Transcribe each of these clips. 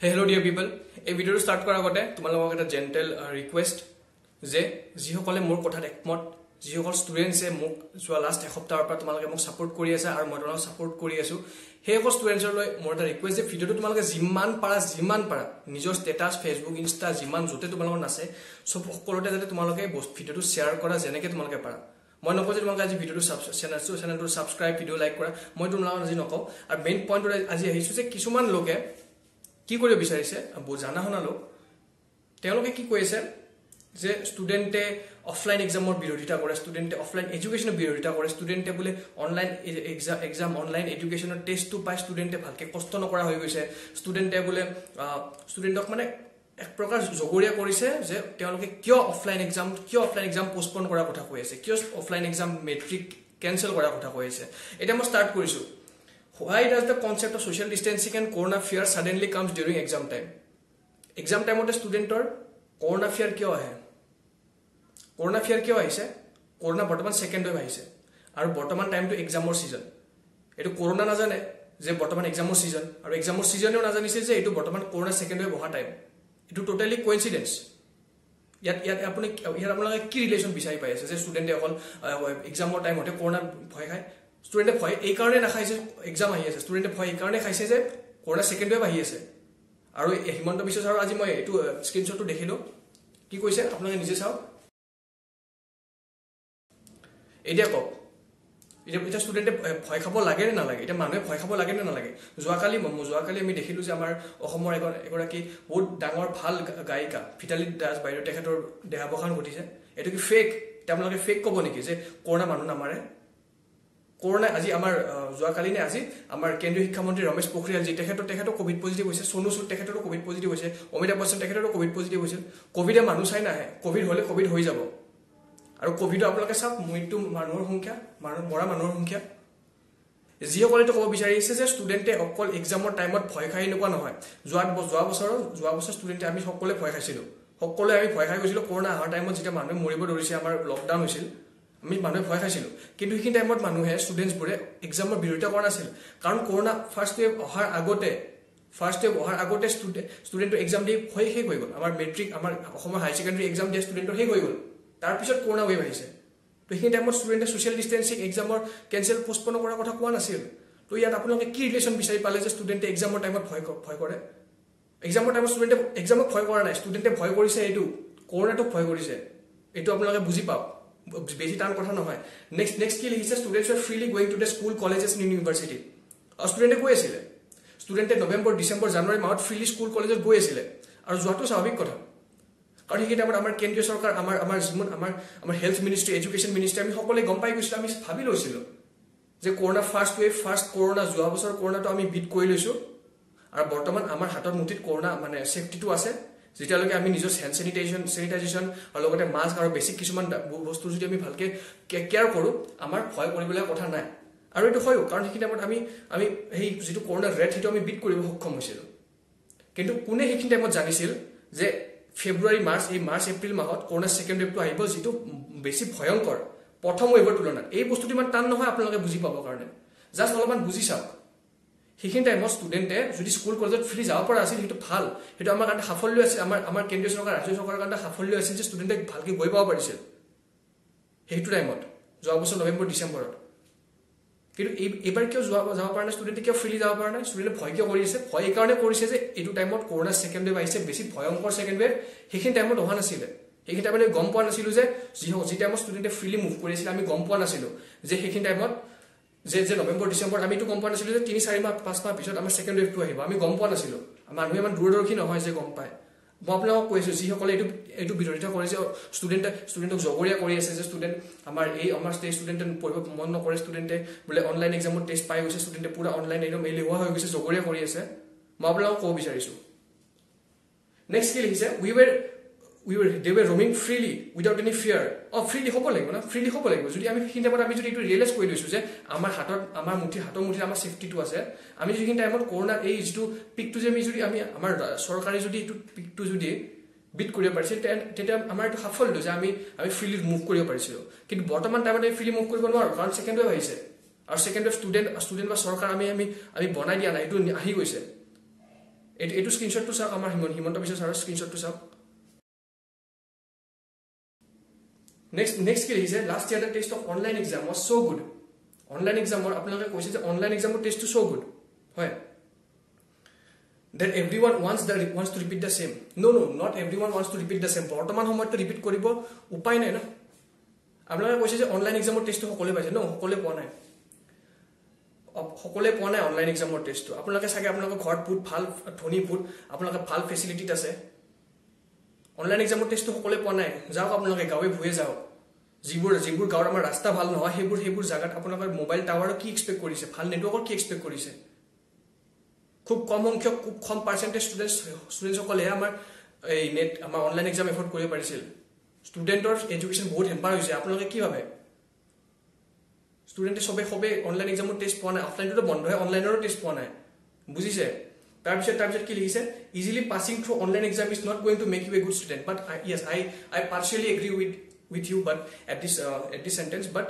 Hello dear পিপল এই ভিডিঅ'টো start কৰাৰ আগতে তোমালোকক এটা জেণ্টেল ৰিকুৱেষ্ট যে যিসকলে মোৰ কথাত একমত যিসকল ষ্টুডেণ্টছে মোক যোৱা লাষ্ট এসপ্তাহৰ পৰা তোমালোকে মোক ছাপোৰ্ট কৰি আছে আৰু মই তোমালোকক ছাপোৰ্ট কৰি আছোঁ সেইসকল ষ্টুডেণ্টছলৈ মোৰ এটা ৰিকুৱেষ্ট যে ভিডিঅ'টো তোমালোকে যিমান পাৰা যিমান পাৰা নিজৰ ষ্টেটাছ ফেচবুক ইনষ্টা যিমান য'তে তোমালোকৰ নাছে চব সকলোতে যাতে তোমালোকে ভিডিঅ'টো শ্বেয়াৰ কৰা যেনেকৈ তোমালোকে পাৰা। মই নকওঁ যে তোমালোকে আজি ভিডিঅ'টো চেনেলটো চেনেলটো ছাবস্ক্ৰাইব ভিডিঅ' লাইক কৰা মই তোমালোকক আজি নকওঁ। আৰু মেইন পইণ্টত আজি আহিছোঁ যে কিছুমান লোকে কি কৰিব বিচাৰিছে? জানা শুনা লোক তেওঁলোকে কি কৈ আছে যে ষ্টুডেণ্টে অফলাইন এক্সামৰ বিৰোধিতা কৰে ষ্টুডেণ্টে অফলাইন এডুকেশ্যনৰ বিৰোধিতা কৰে। ষ্টুডেণ্টে বোলে অনলাইন এক্সাম অনলাইন এডুকেশ্যনৰ টেষ্টটো পাই ষ্টুডেণ্টে ভালকৈ কষ্ট নকৰা হৈ গৈছে। ষ্টুডেণ্টে বোলে ষ্টুডেণ্টক মানে এক প্ৰকাৰ জগৰীয়া কৰিছে যে তেওঁলোকে কিয় অফলাইন এক্সাম কিয় অফলাইন এক্সাম পষ্টপন কৰাৰ কথা কৈ আছে কিয় অফলাইন এক্সাম মেট্ৰিক কেঞ্চেল কৰাৰ কথা কৈ আছে। এতিয়া মই ষ্টাৰ্ট কৰিছোঁ। Why does the concept of social distancing and corona fear suddenly comes during exam time exam টাইমতে ষ্টুডেণ্টৰ কৰোণা ফিয়াৰ কিয় আহে কৰোণা ফিয়াৰ কিয় আহিছে কৰোণা বৰ্তমান ছেকেণ্ড ৱেভ আহিছে আৰু বৰ্তমান টাইমটো এক্সামৰ ছিজন এইটো কৰোণা নাজানে যে বৰ্তমান এক্সামৰ ছিজন আৰু এক্সামৰ ছিজনেও নাজানিছে যে এইটো বৰ্তমান কৰোণা ছেকেণ্ড ৱেভ অহা টাইম এইটো টোটেলি কোইঞ্চিডেঞ্চ ইয়াত ইয়াত আপুনি ইয়াত আপোনালোকে কি ৰিলেশ্যন বিচাৰি পাই আছে যে ষ্টুডেণ্টে অকল এক্সামৰ টাইমতে কৰোণাত ভয় খায় ষ্টুডেণ্টে ভয় এইকাৰণে নাখায় যে এক্সাম আহি আছে। ষ্টুডেণ্টে ভয় এইকাৰণে খাইছে যে কৰোণা ছেকেণ্ড ৱেভ আহি আছে। আৰু হিমন্ত বিশ্ব ছাৰৰ আজি মই এইটো স্ক্ৰীনশ্বটটো দেখিলোঁ। কি কৈছে? আপোনালোকে নিজে চাওক। এতিয়া কওক এতিয়া এতিয়া ষ্টুডেণ্টে ভয় খাব লাগে নে নালাগে? এতিয়া মানুহে ভয় খাব লাগে নে নালাগে? যোৱাকালি যোৱাকালি আমি দেখিলোঁ যে আমাৰ অসমৰ এগৰাকী বহুত ডাঙৰ ভাল গায়িকা ভিতালী দাস বাইদেউ তেখেতৰ দেহাৱসান ঘটিছে। এইটো কি ফেক এতিয়া আপোনালোকে ফেক ক'ব নেকি যে কৰোণা মানুহ নামাৰে? কৰোণাই আজি আমাৰ যোৱাকালি নে আজি আমাৰ কেন্দ্ৰীয় শিক্ষামন্ত্ৰী ৰমেশ পোখৰিয়ালজী তেখেতৰ তেখেতৰ ক'ভিড পজিটিভ হৈছে সোনু চুদ তেখেতৰো ক'ভিড পজিটিভ হৈছে অমিতাভ বচ্চন তেখেতৰো ক'ভিড পজিটিভ হৈছিল ক'ভিডে মানুহ চাই নাহে ক'ভিড হ'লে ক'ভিড হৈ যাব। আৰু ক'ভিডৰ আপোনালোকে চাওক মৃত্যু মানুহৰ সংখ্যা মানুহ মৰা মানুহৰ সংখ্যা। যিসকলে এইটো ক'ব বিচাৰিছে যে ষ্টুডেণ্টে অকল এক্সামৰ টাইমত ভয় খাই এনেকুৱা নহয়। যোৱা যোৱা বছৰৰ যোৱা বছৰ ষ্টুডেণ্টে আমি সকলোৱে ভয় খাইছিলোঁ। সকলোৱে আমি ভয় খাই গৈছিলোঁ কৰোণা অহাৰ টাইমত যেতিয়া মানুহে মৰিব ধৰিছে আমাৰ লকডাউন হৈছিল। আমি মানুহে ভয় খাইছিলোঁ। কিন্তু সেইখিনি টাইমত মানুহে ষ্টুডেণ্টছবোৰে এক্সামৰ বিৰোধিতা কৰা নাছিল। কাৰণ কৰোণা ফাৰ্ষ্ট ৱেভ অহাৰ আগতে ফাৰ্ষ্ট ৱেভ অহাৰ আগতে ষ্টুডেণ্ট ষ্টুডেণ্টৰ এক্সাম দি হৈ শেষ হৈ গ'ল। আমাৰ মেট্ৰিক আমাৰ অসমৰ হায়াৰ ছেকেণ্ডেৰী এক্সাম দিয়া ষ্টুডেণ্টৰ শেষ হৈ গ'ল। তাৰপিছত কৰোণা ৱেভ আহিছে। তো সেইখিনি টাইমত ষ্টুডেণ্টে ছ'চিয়েল ডিষ্টেঞ্চিং এক্সামৰ কেঞ্চেল পষ্টপন কৰাৰ কথা কোৱা নাছিল। তো ইয়াত আপোনালোকে কি ৰিলেশ্যন বিচাৰি পালে যে ষ্টুডেণ্টে এক্সামৰ টাইমত ভয় ভয় কৰে? এক্সামৰ টাইমত ষ্টুডেণ্টে এক্সামক ভয় কৰা নাই। ষ্টুডেণ্টে ভয় কৰিছে এইটো। কৰোণাটোক ভয় কৰিছে। এইটো আপোনালোকে বুজি পাওক। বেছি টান কথা নহয়। নেক্সট নেক্সট কি লিখিছে students are freely going to the school colleges in university আৰু ষ্টুডেণ্টে গৈ আছিলে। ষ্টুডেণ্টে নৱেম্বৰ ডিচেম্বৰ জানুৱাৰী মাহত ফ্ৰীলি স্কুল কলেজত গৈ আছিলে। আৰু যোৱাটো স্বাভাৱিক কথা। কাৰণ সেইখিনি টাইমত আমাৰ কেন্দ্ৰীয় চৰকাৰ আমাৰ আমাৰ যিমান আমাৰ আমাৰ হেল্থ মিনিষ্ট্ৰী এডুকেশ্যন মিনিষ্ট্ৰী আমি সকলোৱে গম পাই গৈছিলোঁ আমি ভাবি লৈছিলোঁ যে corona first wave first corona যোৱা বছৰ কৰোণাটো আমি বিট কৰি লৈছোঁ। আৰু বৰ্তমান আমাৰ হাতত মুঠিত কৰোণা মানে ছেফটিটো আছে। যেতিয়ালৈকে আমি নিজৰ হেণ্ড চেনিটাইজেশ্যন চেনিটাইজেশ্যন আৰু লগতে মাস্ক আৰু বেছিক কিছুমান বস্তু যদি আমি ভালকৈ কেয়াৰ কৰোঁ আমাৰ ভয় কৰিবলৈ কথা নাই। আৰু এইটো হয়ো কাৰণ সেইখিনি টাইমত আমি আমি সেই যিটো কৰোণা ৰেট সেইটো আমি বিট কৰিব সক্ষম হৈছিলোঁ। কিন্তু কোনে সেইখিনি টাইমত জানিছিল যে ফেব্ৰুৱাৰী মাৰ্চ এই মাৰ্চ এপ্ৰিল মাহত কৰোণা ছেকেণ্ড ৱেভটো আহিব যিটো বেছি ভয়ংকৰ প্ৰথম ৱেভৰ তুলনাত। এই বস্তুটো ইমান টান নহয় আপোনালোকে বুজি পাবৰ কাৰণে। জাষ্ট অলপমান বুজি চাওক। সেইখিনি টাইমত ষ্টুডেণ্টে যদি স্কুল কলেজত ফ্ৰী যাব পৰা আছিল সেইটো ভাল। সেইটো আমাৰ কাৰণে সাফল্য আছিল। আমাৰ আমাৰ কেন্দ্ৰীয় চৰকাৰ ৰাজ্য চৰকাৰৰ কাৰণে সাফল্য আছিল যে ষ্টুডেণ্টে ভালকৈ গৈ পাব পাৰিছিল। সেইটো টাইমত যোৱা বছৰ নৱেম্বৰ ডিচেম্বৰত। কিন্তু এই এইবাৰ কিয় যোৱা যাব পৰা নাই? ষ্টুডেণ্টে কিয় ফ্ৰী যাব পৰা নাই? ষ্টুডেণ্টে ভয় কিয় কৰি আছে ভয় এইকাৰণে কৰিছে যে এইটো টাইমত কৰোণা ছেকেণ্ড ৱেভ আহিছে বেছি ভয়ংকৰ ছেকেণ্ড ৱেভ সেইখিনি টাইমত অহা নাছিলে। সেইখিনি টাইমত গম পোৱা নাছিলোঁ যে যি যি টাইমত ষ্টুডেণ্টে ফ্ৰীলি মুভ কৰি আছিলে আমি গম পোৱা নাছিলোঁ যে সেইখিনি টাইমত যে যে নৱেম্বৰ ডিচেম্বৰত আমিতো গম পোৱা নাছিলোঁ যে তিনি চাৰি মাহ পাঁচ মাহ পিছত আমাৰ ছেকেণ্ড ৱেভটো আহিব। আমি গম পোৱা নাছিলোঁ। মানুহে ইমান দূৰদৰ্শী নহয় যে গম পায়। মই আপোনালোকক কৈছোঁ যিসকলে এইটো এইটো বিৰোধিতা কৰিছে ষ্টুডেণ্টে ষ্টুডেণ্টক জগৰীয়া কৰি আছে যে ষ্টুডেণ্ট আমাৰ এই আমাৰ ষ্টুডেণ্টে পঢ়িব মন নকৰে ষ্টুডেণ্টে বোলে অনলাইন এক্সামত টেষ্ট পাই গৈছে ষ্টুডেণ্টে পূৰা অনলাইন একদম এলেহুৱা হৈ গৈছে জগৰীয়া কৰি আছে। মই আপোনালোকক ক'ব বিচাৰিছোঁ। নেক্সট কি লিখিছে we were we they were roaming freely without any fear uh freely হ'ব লাগিব ন? ফ্ৰীলি হ'ব লাগিব। যদি আমি সেইখিনি টাইমত আমি যদি এইটো ৰিয়েলাইজ কৰি লৈছোঁ যে আমাৰ হাতত আমাৰ মুঠি হাতৰ মুঠিত আমাৰ ছেফটিটো আছে আমি যিখিনি টাইমত কৰোণাৰ এই যিটো পিকটো যে আমি যদি আমি আমাৰ চৰকাৰে যদি এইটো পিকটো যদি বিট কৰিব পাৰিছিল তেতিয়া আমাৰ এইটো সাফল্য যে আমি আমি ফ্ৰীলি মুভ কৰিব পাৰিছিলোঁ। কিন্তু বৰ্তমান টাইমত আমি ফ্ৰীলি মুভ কৰিব নোৱাৰোঁ কাৰণ ছেকেণ্ড ৱেভ আহিছে। আৰু ছেকেণ্ড ৱেভ ষ্টুডেণ্ট ষ্টুডেণ্ট বা চৰকাৰ আমি আমি আমি বনাই দিয়া নাই এইটো আহি গৈছে। এইটো এইটো স্ক্ৰীনশ্বটটো চাওক আমাৰ হিমন্ত বিশ্ব ছাৰৰ স্ক্ৰীনশ্বটটো চাওক। নেক্সট নেক্সট কি লিখিছে last year taste of online exam was so good online এক্সামৰ আপোনালোকে কৈছে যে অনলাইন এক্সামৰ টেষ্টটো চ' গুড হয় that every one once the once two repeat the same no no not every one once two repeat the same বৰ্তমান সময়ততো repeat কৰিব উপায় নাই ন আপোনালোকে কৈছে যে অনলাইন এক্সামৰ টেষ্টটো সকলোৱে পাইছে ন সকলোৱে পোৱা নাই সকলোৱে পোৱা নাই অনলাইন এক্সামৰ টেষ্টটো আপোনালোকে চাগে আপোনালোকৰ ঘৰত বহুত ভাল ধনী বহুত আপোনালোকে ভাল ফেচিলিটিত আছে অনলাইন এক্সামৰ টেষ্টটো সকলোৱে পোৱা নাই। যাওক আপোনালোকে গাঁৱে ভূঞে যাওক। যিবোৰ যিবোৰ গাঁৱৰ আমাৰ ৰাস্তা ভাল নহয় সেইবোৰ সেইবোৰ জেগাত আপোনালোকৰ মোবাইল টাৱাৰৰ কি এক্সপেক্ট কৰিছে? ভাল নেটৱৰ্কৰ কি এক্সপেক্ট কৰিছে? খুব কম সংখ্যক খুব কম পাৰ্চেণ্টেজ ষ্টুডেণ্টছ ষ্টুডেণ্টসকলেহে আমাৰ এই নেট আমাৰ অনলাইন এক্সাম এফৰ্ড কৰিব পাৰিছিল। ষ্টুডেণ্টৰ এডুকেশ্যন বহুত হেম্পাৰ হৈছে। আপোনালোকে কি ভাবে? ষ্টুডেণ্টে চবে সবেই অনলাইন এক্সামৰ টেষ্ট পোৱা নাই। অফলাইনটোতো বন্ধ হয় অনলাইনৰো টেষ্ট পোৱা নাই। বুজিছে? তাৰপিছত তাৰপিছত কি লিখিছে easily passing through online exam is not going to make you a good student but yes I I partially agree with with you but at this at this sentence but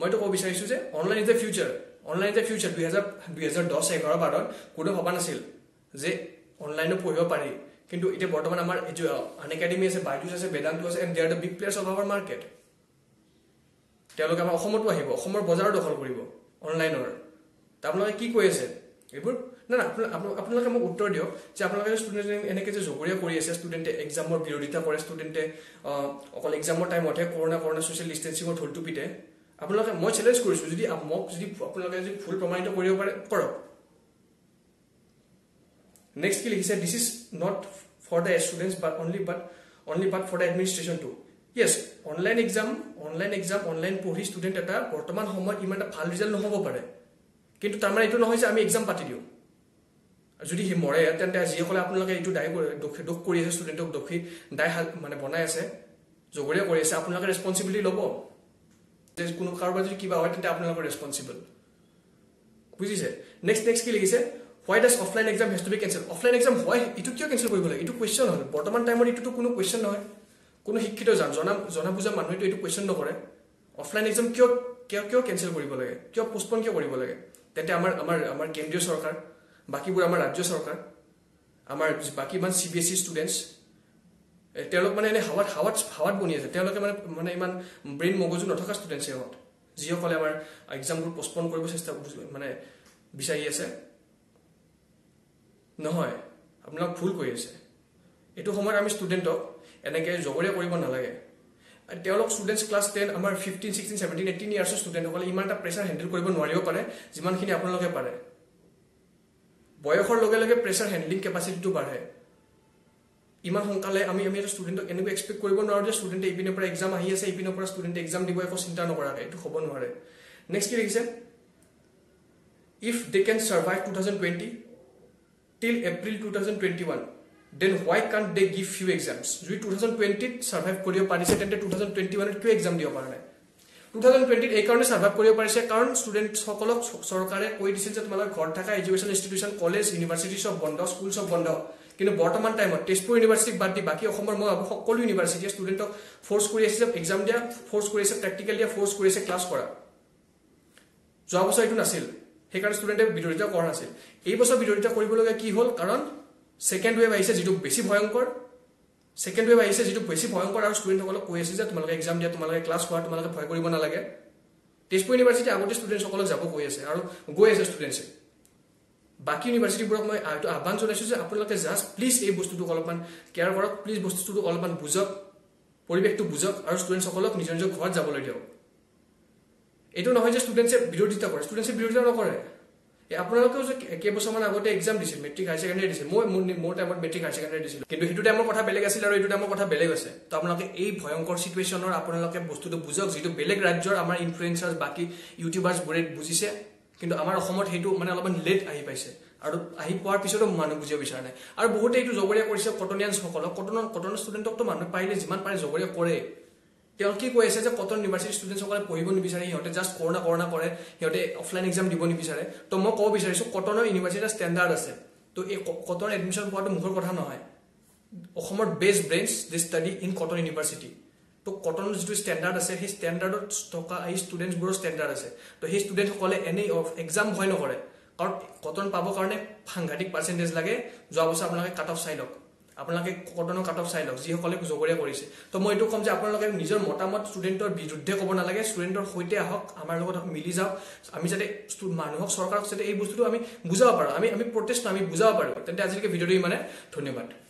মইতো ক'ব বিচাৰিছোঁ যে online is the future online is the future দুহেজাৰ দুহেজাৰ দহ এঘাৰ বাৰত কোনো ভবা নাছিল যে অনলাইনত পঢ়িব পাৰি। কিন্তু এতিয়া বৰ্তমান আমাৰ আন একাডেমি আছে বাইজুচ আছে বেদান্ত আছে and they are the big players of our market তেওঁলোকে আমাৰ অসমতো আহিব অসমৰ বজাৰ দখল কৰিব অনলাইনৰ আপোনালোকে কি কৈ আছে? এইবোৰ নাই নাই আপোনালোকে মোক উত্তৰ দিয়ক যে আপোনালোকে ষ্টুডেণ্টে এনেকৈ যে জগৰীয়া কৰি আছে ষ্টুডেণ্টে এক্সামৰ বিৰোধিতা কৰে ষ্টুডেণ্টে অকল এক্সামৰ টাইমতহে কৰোণা কৰোণা ছ'চিয়েল ডিষ্টেঞ্চিঙৰ ঢোলটো পিতে আপোনালোকে মই চেলেঞ্জ কৰিছোঁ যদি মোক যদি আপোনালোকে যদি ভুল প্ৰমাণিত কৰিব পাৰে কৰক। নেক্সট কি লিখিছে this is not for the students but only but only but for the administration to yes online exam online exam online পঢ়ি ষ্টুডেণ্ট এটা বৰ্তমান সময়ত ইমান এটা ভাল ৰিজাল্ট নহ'ব পাৰে। কিন্তু তাৰমানে এইটো নহয় যে আমি এক্সাম পাতি দিওঁ। যদি সি মৰে তেন্তে যিসকলে আপোনালোকে এইটো দায়ী দোষ কৰি আছে ষ্টুডেণ্টক দোষী দায় মানে বনাই আছে জগৰীয়া কৰি আছে আপোনালোকে ৰেচপনচিবিলিটি ল'ব। যে কোনো কাৰোবাৰ যদি কিবা হয় তেন্তে আপোনালোকৰ ৰেচপনচিবল বুজিছে? নেক্সট নেক্সট কি লিখিছে? Why does offline exam has to be cancel offline exam হয় এইটো কিয় কেঞ্চেল কৰিব লাগে? এইটো কুৱেশ্যন হ'ল বৰ্তমান টাইমত এইটোতো কোনো কুৱেশ্যন নহয়। কোনো শিক্ষিত জনা জনা বুজা মানুহেতো এইটো কুৱেশ্যন নকৰে। অফলাইন এক্সাম কিয় কিয় কিয় কেঞ্চেল কৰিব লাগে? কিয় পোষ্টপন কিয় কৰিব লাগে? তেন্তে আমাৰ আমাৰ আমাৰ কেন্দ্ৰীয় চৰকাৰ বাকীবোৰ আমাৰ ৰাজ্য চৰকাৰ আমাৰ বাকী ইমান C B S E students তেওঁলোক মানে এনে হাৱাত হাৱাত হাৱাত বনি আছে। তেওঁলোকে মানে মানে ইমান ব্ৰেইন মগজু নথকা ষ্টুডেণ্টছ সিহঁত যিসকলে আমাৰ এক্সামবোৰ পষ্টপন কৰিব চেষ্টা মানে বিচাৰি আছে। নহয় আপোনালোক ভুল কৰি আছে। এইটো সময়ত আমি ষ্টুডেণ্টক এনেকৈ জগৰীয়া কৰিব নালাগে। তেওঁলোক ষ্টুডেণ্টছ ক্লাছ টেন আমাৰ ফিফটিন ছিক্সটিন ছেভেণ্টিন এইটিন ইয়াৰ্ছৰ ষ্টুডেণ্টসকলে ইমান এটা প্ৰেছাৰ হেণ্ডেল কৰিব নোৱাৰিব পাৰে যিমানখিনি আপোনালোকে পাৰে। বয়সৰ লগে লগে প্ৰেছাৰ হেণ্ডলিং কেপাচিটিটো বাঢ়ে। ইমান সোনকালে আমি আমি এটা ষ্টুডেণ্টক এনেকৈ এক্সপেক্ট কৰিব নোৱাৰোঁ যে ষ্টুডেণ্টে ইপিনৰ পৰা এক্সাম আহি আছে ইপিনৰ পৰা ষ্টুডেণ্টে এক্সাম দিব একো চিন্তা নকৰাকৈ এইটো হ'ব নোৱাৰে। নেক্সট কি দেখিছে? If they can survive two thousand twenty till April two thousand twenty one then why can they give few exams যদি টু থাউজেণ্ড টুৱেণ্টিত ছাৰ্ভাইভ কৰিব পাৰিছে তেন্তে টু থাউজেণ্ড টুৱেণ্টি ওৱানত কিয় এক্সাম দিব পৰা নাই টু থাউজেণ্ড টুৱেণ্টিত এইকাৰণে ছাৰ্ভাইভ কৰিব পাৰিছে কাৰণ ষ্টুডেণ্টসকলক চৰকাৰে কৈ দিছিল যে তোমালোকে ঘৰত থকা এডুকেশ্যন ইনষ্টিটিউশ্যন কলেজ ইউনিভাৰ্চিটি চব বন্ধ স্কুল চব বন্ধ কিন্তু বৰ্তমান টাইমত তেজপুৰ ইউনিভাৰ্চিটিক বাদ দি বাকী অসমৰ মই ভাবোঁ সকলো ইউনিভাৰ্চিটিয়ে ষ্টুডেণ্টক ফ'ৰ্চ কৰি আছে যে এক্সাম দিয়া ফ'ৰ্চ কৰি আছে প্ৰেক্টিকেল দিয়া ফ'ৰ্চ কৰি আছে ক্লাছ কৰা যোৱা বছৰ এইটো নাছিল সেইকাৰণে ষ্টুডেণ্টে বিৰোধিতা কৰা নাছিল এই বছৰ বিৰোধিতা কৰিবলগীয়া কি হ'ল কাৰণ ছেকেণ্ড ৱেভ আহিছে যিটো বেছি ভয়ংকৰ। ছেকেণ্ড ৱেভ আহিছে যিটো বেছি ভয়ংকৰ আৰু ষ্টুডেণ্টসকলক কৈ আছে যে তোমালোকে এক্সাম দিয়া তোমালোকে ক্লাছ কৰা তোমালোকে ভয় কৰিব নালাগে। তেজপুৰ ইউনিভাৰ্চিটি আগতে ষ্টুডেণ্টসকলক যাব কৈ আছে আৰু গৈ আছে ষ্টুডেণ্টছে বাকী ইউনিভাৰ্চিটিবোৰক মই এইটো আহ্বান জনাইছোঁ যে আপোনালোকে জাষ্ট প্লিজ এই বস্তুটোক অলপমান কেয়াৰ কৰক প্লিজ বস্তুটোক অলপমান বুজক পৰিৱেশটো বুজক আৰু ষ্টুডেণ্টসকলক নিজৰ নিজৰ ঘৰত যাবলৈ দিয়ক। এইটো নহয় যে ষ্টুডেণ্টছে বিৰোধিতা কৰে ষ্টুডেণ্টছে বিৰোধিতা নকৰে। আপোনালোকেও যে কেইবছৰমান আগতে এক্সাম দিছিল মেট্ৰিক হায়াৰ ছেকেণ্ডেৰী দিছিল। মই মোৰ টাইমত মেট্ৰিক হায়াৰ ছেকেণ্ডেৰী দিছিলোঁ। কিন্তু সেইটো টাইমৰ কথা বেলেগ আছিল আৰু এইটো টাইমৰ কথা বেলেগ আছে। তো আপোনালোকে এই ভয়ংকৰ চিটুৱেশ্যনৰ আপোনালোকে বস্তুটো বুজক যিটো বেলেগ ৰাজ্যৰ আমাৰ ইনফ্লুৱেঞ্চাৰ্ছ বাকী ইউটিউবাৰ্ছবোৰে বুজিছে। কিন্তু আমাৰ অসমত সেইটো মানে অলপমান লেট আহি পাইছে। আৰু আহি পোৱাৰ পিছতো মানুহ বুজিব বিচৰা নাই। আৰু বহুতে এইটো জগৰীয়া কৰিছে কটনিয়ানসকলক। কটনৰ কটনৰ ষ্টুডেণ্টকতো মানুহ পাৰিলে যিমান পাৰে জগৰীয়া কৰে। তেওঁ কি কৈ আছে যে কটন ইউনিভাৰ্চিটি ষ্টুডেণ্টসকলে পঢ়িব নিবিচাৰে সিহঁতে জাষ্ট কৰোণা কৰোণা কৰে সিহঁতে অফলাইন এক্সাম দিব নিবিচাৰে। তো মই ক'ব বিচাৰিছোঁ কটনৰ ইউনিভাৰ্চিটিৰ ষ্টেণ্ডাৰ্ড আছে। তো এই কটন এডমিশ্যন পোৱাটো মুখৰ কথা নহয়। অসমৰ best branch the study in Cotton university তো কটনৰ যিটো ষ্টেণ্ডাৰ্ড আছে সেই ষ্টেণ্ডাৰ্ডত থকা এই ষ্টুডেণ্টছবোৰৰ ষ্টেণ্ডাৰ্ড আছে। তো সেই ষ্টুডেণ্টসকলে এনেই এক্সাম ভয় নকৰে। কাৰণ কটন পাবৰ কাৰণে সাংঘাতিক পাৰ্চেণ্টেজ লাগে। যোৱা বছৰ আপোনালোকে কাট অফ চাই লওক। আপোনালোকে কটনৰ কাট অফ চাই লওক যিসকলে জগৰীয়া কৰিছে। তো মই এইটো ক'ম যে আপোনালোকে নিজৰ মতামত ষ্টুডেণ্টৰ বিৰুদ্ধে ক'ব নালাগে ষ্টুডেণ্টৰ সৈতে আহক আমাৰ লগত মিলি যাওক। আমি যাতে মানুহক চৰকাৰক যাতে এই বস্তুটো আমি বুজাব পাৰোঁ। আমি আমি প্ৰটেষ্ট আমি বুজাব পাৰোঁ। তেন্তে আজিলৈকে ভিডিঅ'টো ইমানে। ধন্যবাদ।